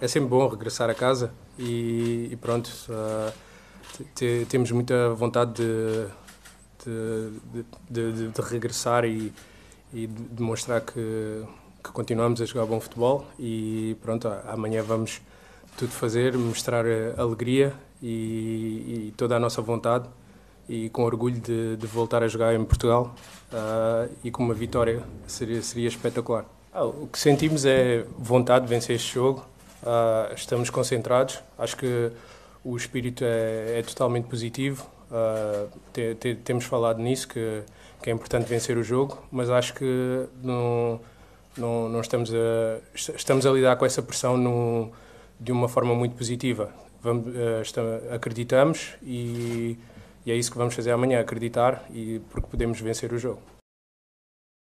é sempre bom regressar a casa e, e pronto, uh, temos muita vontade de, de, de, de regressar e, e demonstrar que, que continuamos a jogar bom futebol e pronto, amanhã vamos tudo fazer, mostrar alegria e, e toda a nossa vontade e com orgulho de, de voltar a jogar em Portugal uh, e com uma vitória seria, seria espetacular. Ah, o que sentimos é vontade de vencer este jogo, uh, estamos concentrados, acho que o espírito é, é totalmente positivo, uh, te, te, temos falado nisso, que, que, é importante vencer o jogo, mas acho que não, não, não estamos, a, estamos a lidar com essa pressão no, de uma forma muito positiva. Vamos, acreditamos e e é isso que vamos fazer amanhã, acreditar, e porque podemos vencer o jogo.